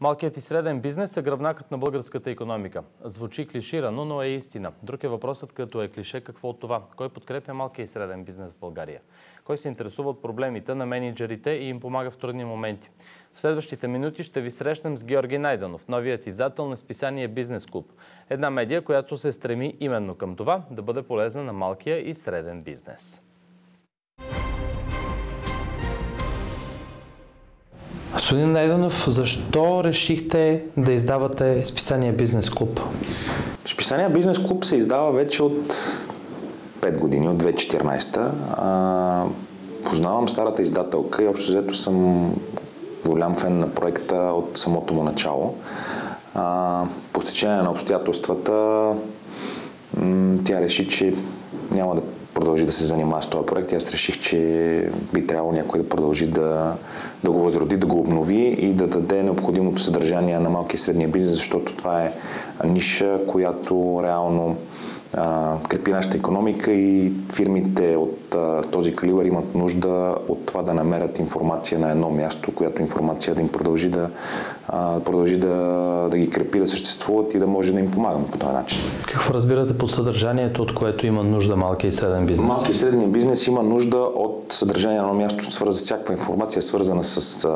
Малкият и среден бизнес е гръбнакът на българската економика. Звучи клиширано, но е истина. Друг е въпросът, като е клише, какво от това? Кой подкрепя малкия и среден бизнес в България? Кой се интересува от проблемите на менеджерите и им помага в трудни моменти? В следващите минути ще ви срещнем с Георги Найданов, новият издател на списание Бизнес Клуб. Една медия, която се стреми именно към това да бъде полезна на малкия и среден бизнес. Господин Найданов, защо решихте да издавате списание Бизнес Клуб? Списание Бизнес Клуб се издава вече от 5 години, от 2014. А, познавам старата издателка и общо взето съм голям фен на проекта от самото му начало. А, по стечение на обстоятелствата тя реши, че няма да продължи да се занимава с този проект. Аз реших, че би трябвало някой да продължи да, да го възроди, да го обнови и да даде необходимото съдържание на малки и средния бизнес, защото това е ниша, която реално крепи нашата економика и фирмите от а, този калибър имат нужда от това да намерят информация на едно място, която информация да им продължи да, а, продължи да, да ги крепи, да съществуват и да може да им помагаме по този начин. Какво разбирате под съдържанието, от което има нужда малки и среден бизнес? Малки и среден бизнес има нужда от съдържание на едно място, свързана с всякаква информация, свързана с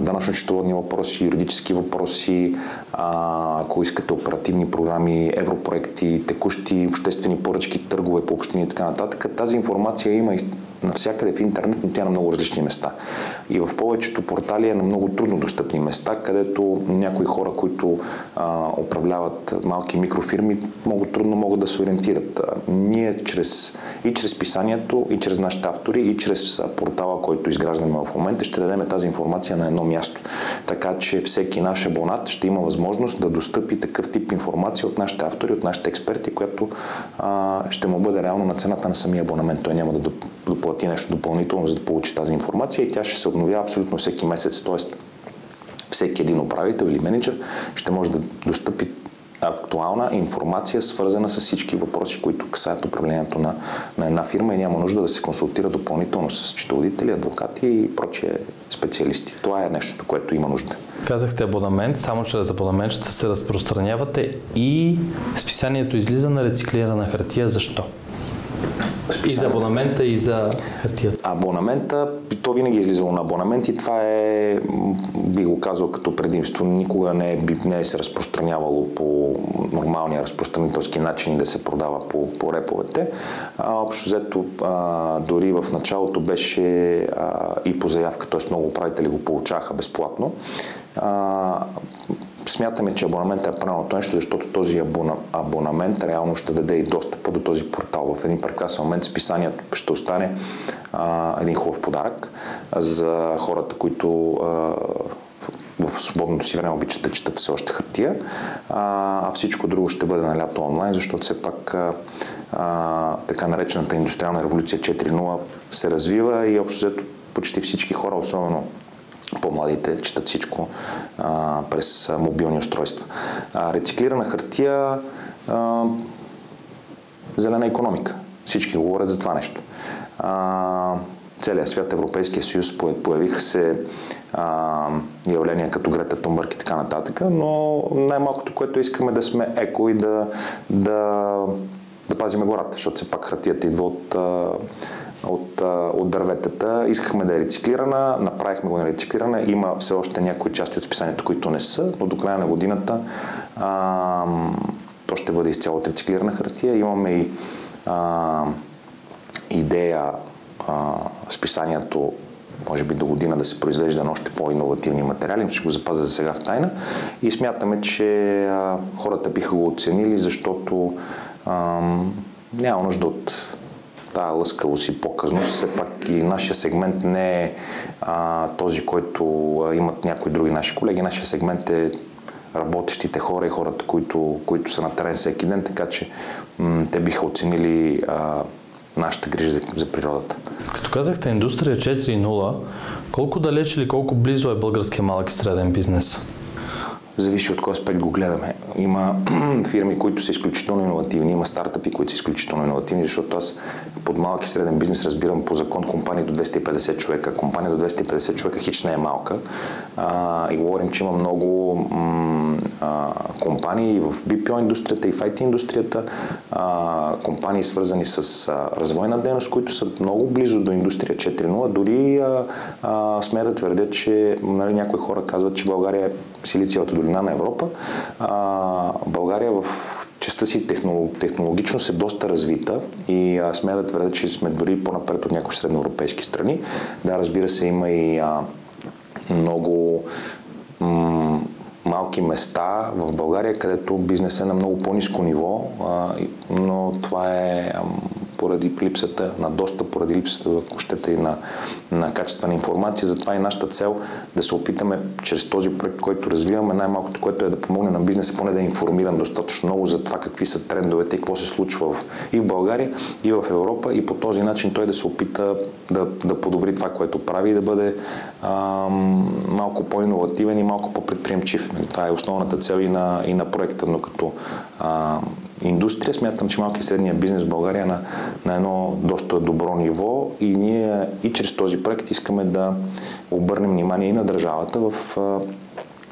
данъчно-счетоводни въпроси, юридически въпроси, ако искате оперативни програми, европроекти, текущи обществени поръчки, търгове по общини и така нататък. Тази информация има навсякъде в интернет, но тя е на много различни места. И в повечето портали е на много трудно достъпни места, където някои хора, които а, управляват малки микрофирми, много трудно могат да се ориентират. А, ние чрез, и чрез писанието, и чрез нашите автори, и чрез портала, който изграждаме в момента, ще дадем тази информация на едно място. Така че всеки наш абонат ще има възможност да достъпи такъв тип информация от нашите автори, от нашите експерти, която а, ще му бъде реално на цената на самия абонамент. Той няма да плати нещо допълнително, за да получи тази информация и тя ще се обновява абсолютно всеки месец. Тоест, всеки един управител или менеджер ще може да достъпи актуална информация, свързана с всички въпроси, които касаят управлението на, на една фирма и няма нужда да се консултира допълнително с счетоводители, адвокати и прочие специалисти. Това е нещото, което има нужда. Казахте абонамент, само чрез абонамент ще се разпространявате и списанието излиза на рециклирана хартия. Защо? И за абонамента, и за хартията. Абонамента, то винаги е излизало на абонамент и това е, би го казал като предимство, никога не е, не е се разпространявало по нормалния разпространителски начин да се продава по, по реповете. А, общо взето, а, дори в началото беше а, и по заявка, т.е. много управители го получаха безплатно. А, Смятаме, че абонаментът е правилното нещо, защото този абона, абонамент реално ще даде и достъп до този портал. В един прекрасен момент списанието ще остане а, един хубав подарък за хората, които а, в свободното си време обичат да четат все още хартия, а, а всичко друго ще бъде налято онлайн, защото все пак а, така наречената индустриална революция 4.0 се развива и общо взето почти всички хора, особено по-младите четат всичко а, през мобилни устройства. А, рециклирана хартия, а, зелена економика. Всички говорят за това нещо. А, целият свят, Европейския съюз, появиха се а, явления като Грета Тунбърг и така нататък, но най-малкото, което искаме да сме еко и да, да, да пазиме гората, защото все пак хартията идва от от, от дърветата. Искахме да е рециклирана, направихме го на рециклиране. Има все още някои части от списанието, които не са, но до края на годината а, то ще бъде изцяло от рециклирана хартия. Имаме и а, идея а, списанието може би до година да се произвежда на още по-инновативни материали, ще го запазя за сега в тайна. И смятаме, че а, хората биха го оценили, защото а, няма нужда от тази лъскавост и показност. Все пак и нашия сегмент не е а, този, който имат някои други наши колеги. Нашия сегмент е работещите хора и хората, които, които са на терен всеки ден, така че м- те биха оценили а, нашата грижа за природата. Като казахте индустрия 4.0, колко далеч или колко близо е българския малък и среден бизнес? Зависи от кой аспект го гледаме. Има фирми, които са изключително иновативни, има стартъпи, които са изключително иновативни, защото аз под малък и среден бизнес разбирам по закон компания до 250 човека. Компания до 250 човека хич не е малка. А, и говорим, че има много м- а, компании в BPO индустрията и в IT индустрията, а, компании свързани с а, развойна дейност, които са много близо до индустрия 4.0. Дори а, а, сме да твърдят, че нали, някои хора казват, че България е Силициевата долина на Европа. А, България в частта си технологично е доста развита и сме да твърдя, че сме дори по-напред от някои средноевропейски страни. Да, разбира се, има и а, много м- малки места в България, където бизнес е на много по-низко ниво, а, но това е поради липсата на доста, поради липсата, ако щете, и на, на качествена информация. Затова и нашата цел да се опитаме чрез този проект, който развиваме, най-малкото, което е да помогне на бизнеса, поне да е информиран достатъчно много за това какви са трендовете и какво се случва в, и в България, и в Европа, и по този начин той да се опита да, да подобри това, което прави и да бъде ам, малко по-инновативен и малко по-предприемчив. Това е основната цел и на, и на проекта, но като ам, индустрия. Смятам, че малки и средния бизнес в България е на, на едно доста добро ниво и ние и чрез този проект искаме да обърнем внимание и на държавата в а,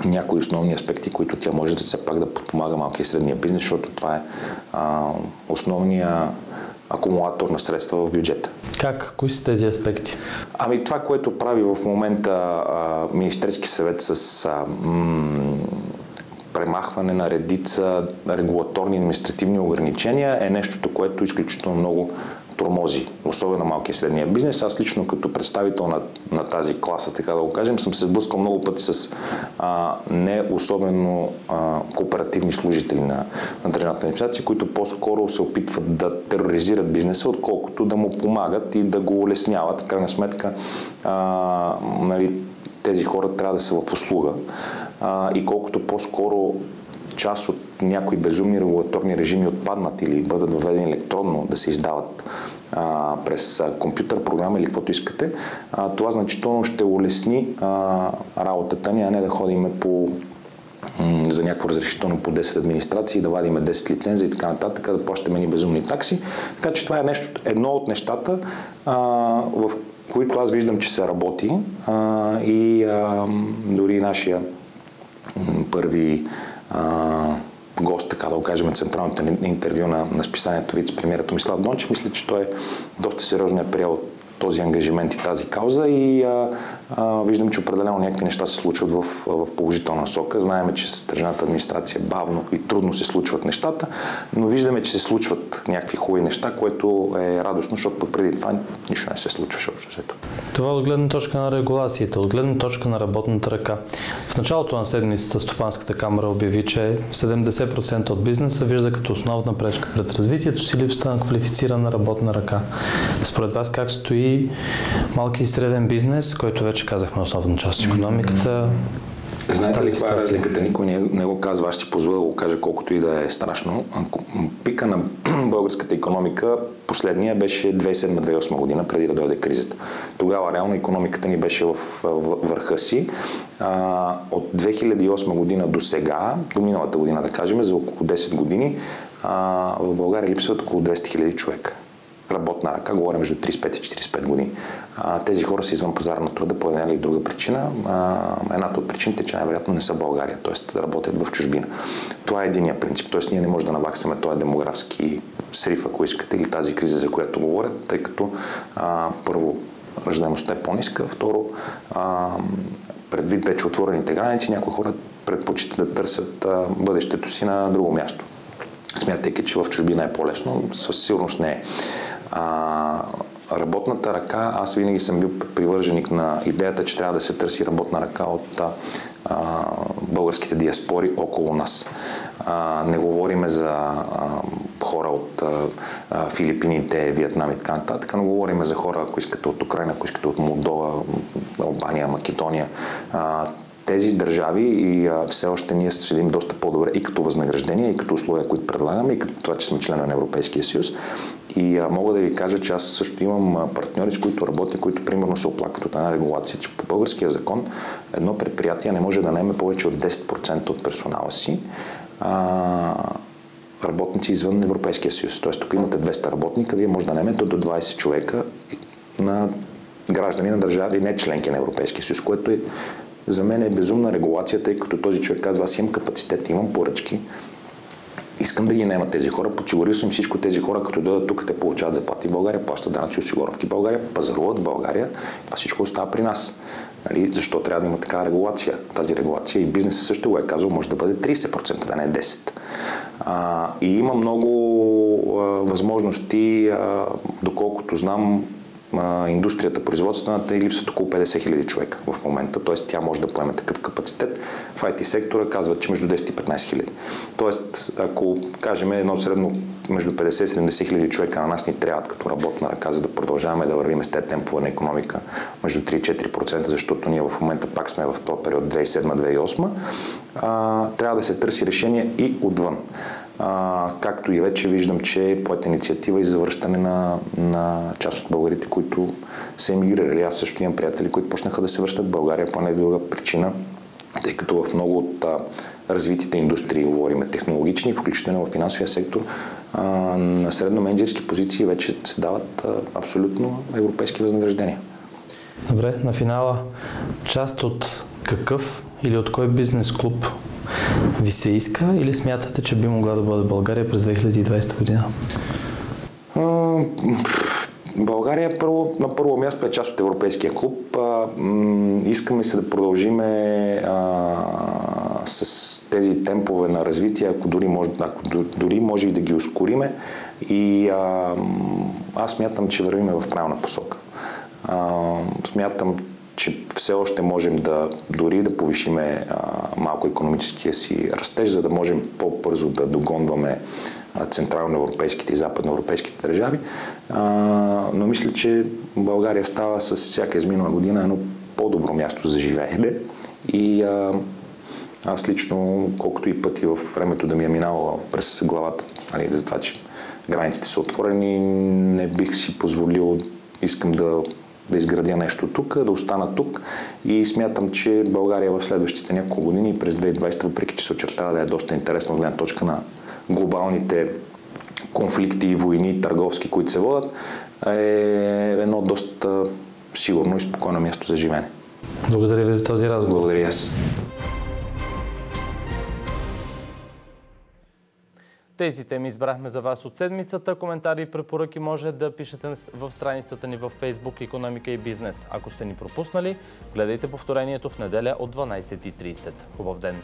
някои основни аспекти, които тя може да все пак да подпомага малки и средния бизнес, защото това е а, основния акумулатор на средства в бюджета. Как? Кои са тези аспекти? Ами това, което прави в момента а, Министерски съвет с а, м- премахване на редица регулаторни административни ограничения е нещото, което изключително много тормози, особено малкия и средния бизнес. Аз лично като представител на, на тази класа, така да го кажем, съм се сблъскал много пъти с а, не особено а, кооперативни служители на, на държавната администрация, които по-скоро се опитват да тероризират бизнеса, отколкото да му помагат и да го улесняват. Крайна сметка, а, нали, тези хора трябва да са в услуга а, и колкото по-скоро част от някои безумни регулаторни режими отпаднат или бъдат въведени електронно да се издават а, през компютър, програма или каквото искате, а, това значително ще улесни а, работата ни, а не да ходиме по за някакво разрешително по 10 администрации, да вадиме 10 лиценза и така нататък, да плащаме ни безумни такси. Така че това е нещо, едно от нещата, а, в които аз виждам, че се работи а, и а, дори нашия първи а, гост, така да го кажем, централното интервю на, на списанието вице-премьера Томислав Дончев, мисля, че той е доста сериозно е приел този ангажимент и тази кауза. И а, а, виждам, че определено някакви неща се случват в, в положителна сока. Знаеме, че с държавната администрация бавно и трудно се случват нещата, но виждаме, че се случват някакви хубави неща, което е радостно, защото преди това нищо не се случваше обществото. Това от гледна точка на регулацията, от гледна точка на работната ръка. В началото на седмицата Стопанската камера обяви, че 70% от бизнеса вижда като основна пречка пред развитието си липсата на квалифицирана работна ръка. Според вас как стои малки и среден бизнес, който вече казахме основна част от економиката, Знаете ли каква е разликата? Никой не, не го казва, аз си позволя да го кажа колкото и да е страшно. Пика на българската економика последния беше 2007-2008 година, преди да дойде кризата. Тогава реално економиката ни беше в, върха си. А, от 2008 година до сега, до миналата година да кажем, за около 10 години, а, в България липсват около 200 000 човека работна ръка, говоря между 35 и 45 години. А, тези хора са извън пазара на труда по една или друга причина. А, едната от причините е, че най-вероятно не са в България, т.е. работят в чужбина. Това е единия принцип, т.е. ние не можем да наваксаме този демографски срив, ако искате, или тази криза, за която говорят, тъй като а, първо ръждаемостта е по-ниска, второ а, предвид вече отворените граници, някои хора предпочитат да търсят а, бъдещето си на друго място смятайки, че в чужбина е по-лесно, със сигурност не е. А, работната ръка, аз винаги съм бил привърженик на идеята, че трябва да се търси работна ръка от а, българските диаспори около нас. А, не говориме за а, хора от а, Филипините, Виетнам и така нататък, но говориме за хора, ако искате от Украина, ако искате от Молдова, Албания, Македония. А, тези държави и а, все още ние следим доста по-добре и като възнаграждение, и като условия, които предлагаме, и като това, че сме члена на Европейския съюз. И а, мога да ви кажа, че аз също имам партньори, с които работя, които примерно се оплакват от една регулация, че по българския закон едно предприятие не може да наеме повече от 10% от персонала си а, работници извън Европейския съюз. Тоест, тук имате 200 работника, вие може да наемете до 20 човека на граждани на държави, не членки на Европейския съюз, което е, за мен е безумна регулация, тъй като този човек казва, аз имам капацитет, имам поръчки, искам да ги наема тези хора, подсигурил съм всичко тези хора, като дойдат тук, те получават заплати в България, плащат данъци осигуровки в България, пазаруват в България, това всичко остава при нас. Нали? Защо трябва да има такава регулация? Тази регулация и бизнесът също го е казал, може да бъде 30%, да не е 10%. А, и има много а, възможности, а, доколкото знам, индустрията, производствената и липсват около 50 хиляди човека в момента, т.е. тя може да поеме такъв капацитет. В IT сектора казват, че между 10 и 15 хиляди. Тоест, ако кажем едно средно между 50 и 70 хиляди човека на нас ни трябват като работна ръка, за да продължаваме да вървим с тези темпове на економика между 3 и 4%, защото ние в момента пак сме в този период 2007-2008, трябва да се търси решение и отвън. А, както и вече виждам, че е поет инициатива и завръщане на, на част от българите, които са емигрирали. Аз също имам приятели, които почнаха да се връщат в България по друга причина, тъй като в много от а, развитите индустрии, говорим технологични, включително в финансовия сектор, а, на средно-менеджерски позиции вече се дават а, абсолютно европейски възнаграждения. Добре, на финала, част от какъв или от кой бизнес клуб ви се иска или смятате, че би могла да бъде България през 2020 година? България първо, на първо място е част от Европейския клуб. Искаме се да продължиме с тези темпове на развитие, ако дори може, ако дори може и да ги ускориме. И а, аз смятам, че вървиме в правилна посока. А, смятам, че все още можем да дори да повишиме а, малко економическия си растеж, за да можем по-бързо да догонваме централноевропейските и западноевропейските държави. А, но мисля, че България става с всяка изминала година едно по-добро място за живеене. И а, аз лично, колкото и пъти в времето да ми е минало през главата, нали, за това, че границите са отворени, не бих си позволил, искам да да изградя нещо тук, да остана тук и смятам, че България в следващите няколко години през 2020, въпреки че се очертава да е доста интересна от гледна точка на глобалните конфликти и войни търговски, които се водят, е едно доста сигурно и спокойно място за живене. Благодаря ви за този разговор. Благодаря аз. Тези теми избрахме за вас от седмицата. Коментари и препоръки може да пишете в страницата ни във Facebook Економика и бизнес. Ако сте ни пропуснали, гледайте повторението в неделя от 12.30. Хубав ден!